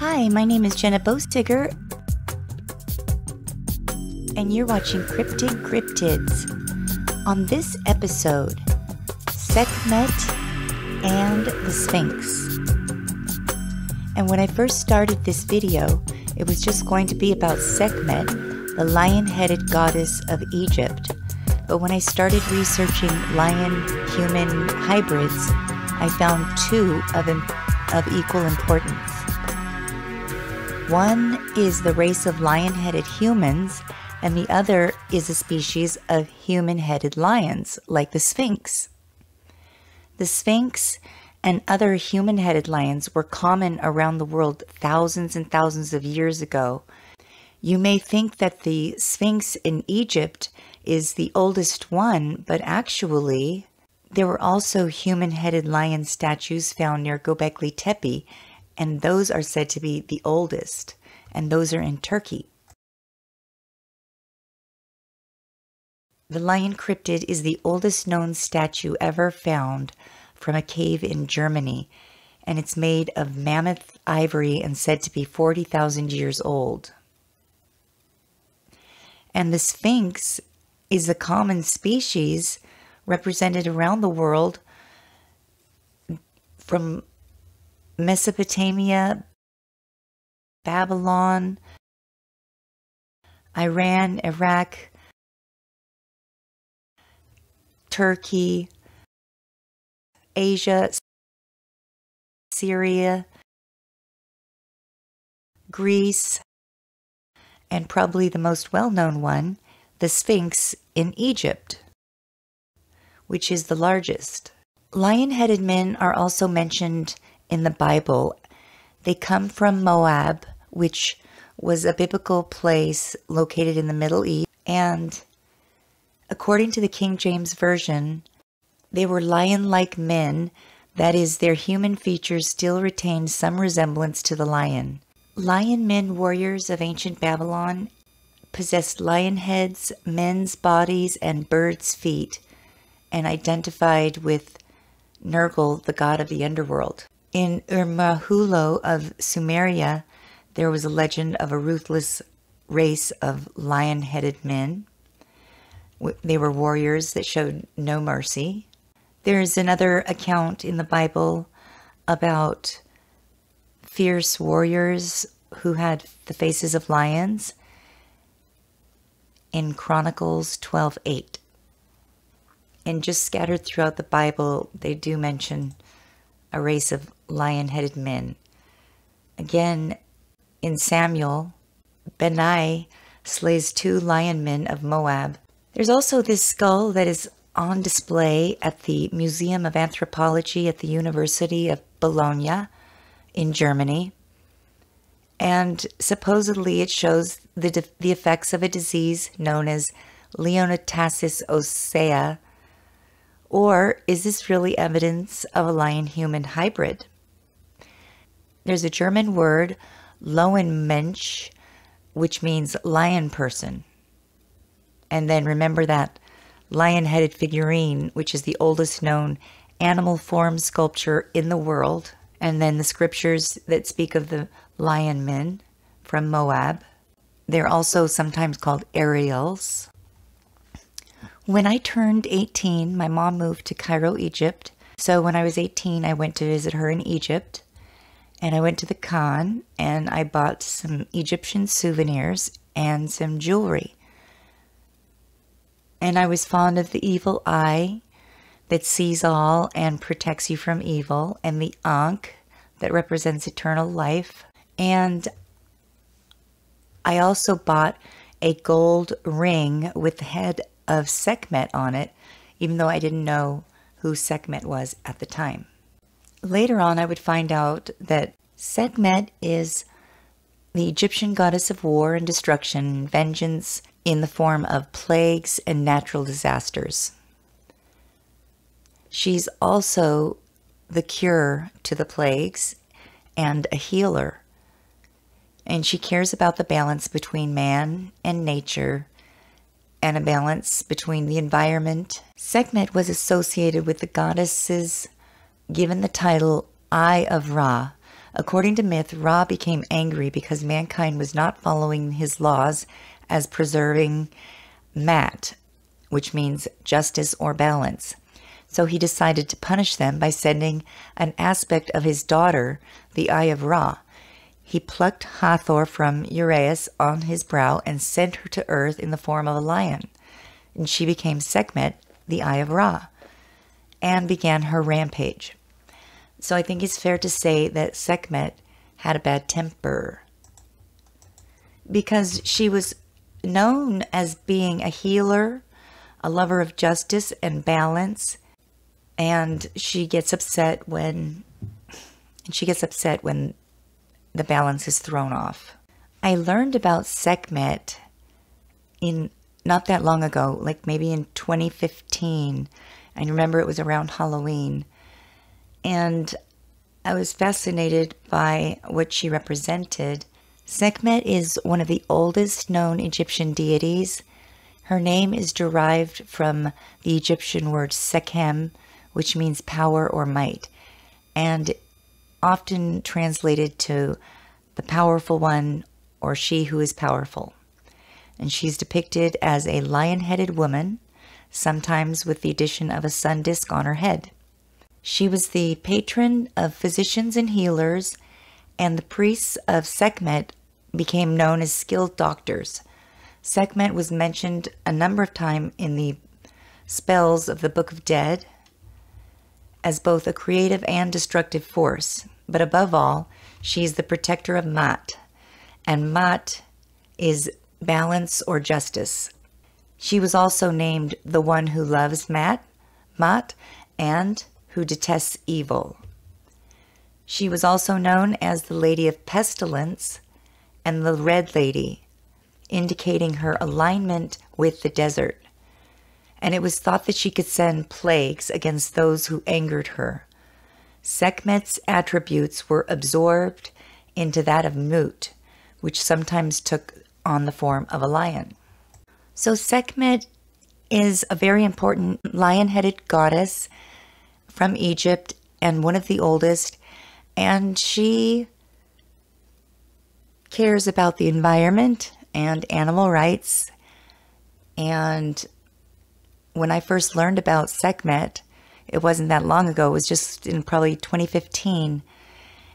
Hi, my name is Jenna Bostiger, and you're watching Cryptic Cryptids. On this episode, Sekhmet and the Sphinx. And when I first started this video, it was just going to be about Sekhmet, the lion headed goddess of Egypt. But when I started researching lion human hybrids, I found two of, of equal importance. One is the race of lion headed humans, and the other is a species of human headed lions, like the Sphinx. The Sphinx and other human headed lions were common around the world thousands and thousands of years ago. You may think that the Sphinx in Egypt is the oldest one, but actually, there were also human headed lion statues found near Göbekli Tepe, and those are said to be the oldest, and those are in Turkey. The lion cryptid is the oldest known statue ever found from a cave in Germany, and it's made of mammoth ivory and said to be 40,000 years old. And the Sphinx is a common species represented around the world from Mesopotamia, Babylon, Iran, Iraq, Turkey, Asia, Syria, Greece, and probably the most well known one, the Sphinx in Egypt, which is the largest. Lion headed men are also mentioned in the Bible. They come from Moab, which was a biblical place located in the Middle East, and according to the King James Version, they were lion like men, that is, their human features still retained some resemblance to the lion. Lion men warriors of ancient Babylon possessed lion heads, men's bodies, and birds' feet, and identified with Nergal, the god of the underworld. In Urmahlullu of Sumeria, there was a legend of a ruthless race of lion headed men. They were warriors that showed no mercy. There's another account in the Bible about fierce warriors who had the faces of lions in Chronicles 12:8. And just scattered throughout the Bible, they do mention a race of lion-headed men. Again, in Samuel, Benaiah slays two lion men of Moab. There's also this skull that is on display at the Museum of Anthropology at the University of Bologna in Germany and supposedly it shows the, the effects of a disease known as Leontiasis ossea. Or is this really evidence of a lion human hybrid? There's a German word, Lowenmensch, which means lion person. And then remember that lion headed figurine, which is the oldest known animal form sculpture in the world. And then the scriptures that speak of the lion men from Moab. They're also sometimes called Ariels. When I turned 18, my mom moved to Cairo, Egypt. So when I was 18, I went to visit her in Egypt. And I went to the Khan and I bought some Egyptian souvenirs and some jewelry. And I was fond of the evil eye that sees all and protects you from evil, and the Ankh that represents eternal life. And I also bought a gold ring with the head of Sekhmet on it, even though I didn't know who Sekhmet was at the time. Later on, I would find out that Sekhmet is the Egyptian goddess of war and destruction vengeance in the form of plagues and natural disasters. She's also the cure to the plagues and a healer and she cares about the balance between man and nature and a balance between the environment. Sekhmet was associated with the goddesses given the title Eye of Ra, According to myth, Ra became angry because mankind was not following his laws as preserving Maat, which means justice or balance. So he decided to punish them by sending an aspect of his daughter, the Eye of Ra. He plucked Hathor from Uraeus on his brow and sent her to earth in the form of a lion. And she became Sekhmet, the Eye of Ra, and began her rampage. So I think it's fair to say that Sekhmet had a bad temper because she was known as being a healer, a lover of justice and balance, and she gets upset when and she gets upset when the balance is thrown off. I learned about Sekhmet in not that long ago, like maybe in 2015. I remember it was around Halloween. And I was fascinated by what she represented. Sekhmet is one of the oldest known Egyptian deities. Her name is derived from the Egyptian word Sekhem, which means power or might, and often translated to the powerful one or she who is powerful. And she's depicted as a lion headed woman, sometimes with the addition of a sun disk on her head. She was the patron of physicians and healers, and the priests of Sekhmet became known as skilled doctors. Sekhmet was mentioned a number of times in the spells of the Book of Dead as both a creative and destructive force, but above all, she is the protector of Maat, and Maat is balance or justice. She was also named the one who loves Maat, Maat, and who detests evil. She was also known as the Lady of Pestilence and the Red Lady, indicating her alignment with the desert. And it was thought that she could send plagues against those who angered her. Sekhmet's attributes were absorbed into that of Mut, which sometimes took on the form of a lion. So Sekhmet is a very important lion headed goddess from Egypt and one of the oldest, and she cares about the environment and animal rights. And when I first learned about Sekhmet, it wasn't that long ago, it was just in probably 2015.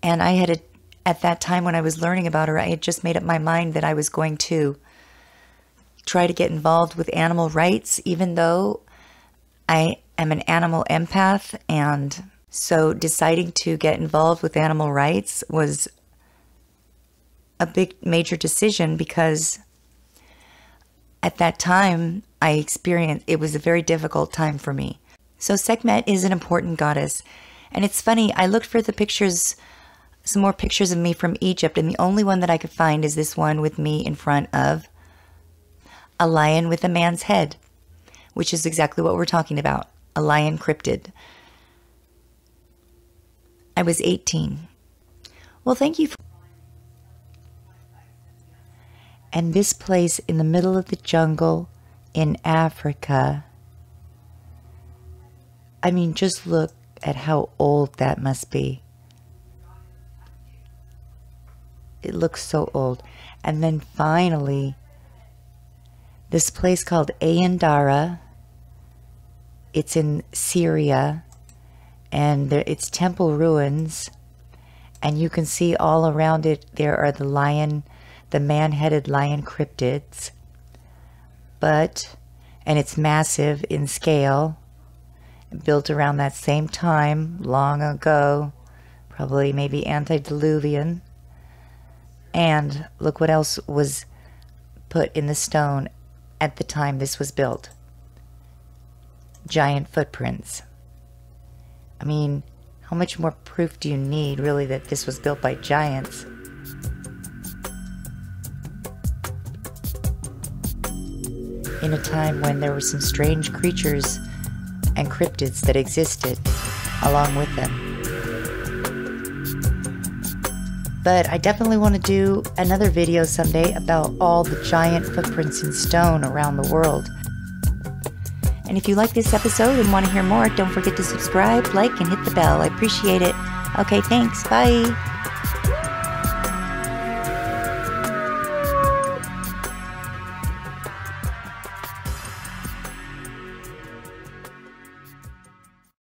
And I had, a, at that time when I was learning about her, I had just made up my mind that I was going to try to get involved with animal rights, even though I am an animal empath, and so deciding to get involved with animal rights was a big major decision because at that time I experienced it was a very difficult time for me. So Sekhmet is an important goddess. And it's funny, I looked for the pictures, some more pictures of me from Egypt, and the only one that I could find is this one with me in front of a lion with a man's head, which is exactly what we're talking about a lion cryptid. I was 18. Well, thank you. And this place in the middle of the jungle in Africa. I mean, just look at how old that must be. It looks so old. And then finally, this place called Ain Dara it's in Syria, and there, it's temple ruins, and you can see all around it there are the lion, the man-headed lion cryptids. But, and it's massive in scale, built around that same time, long ago, probably maybe antediluvian. And look what else was put in the stone at the time this was built giant footprints. I mean, how much more proof do you need, really, that this was built by giants? In a time when there were some strange creatures and cryptids that existed along with them. But I definitely want to do another video someday about all the giant footprints in stone around the world and if you like this episode and want to hear more, don't forget to subscribe, like, and hit the bell. I appreciate it. Okay, thanks. Bye.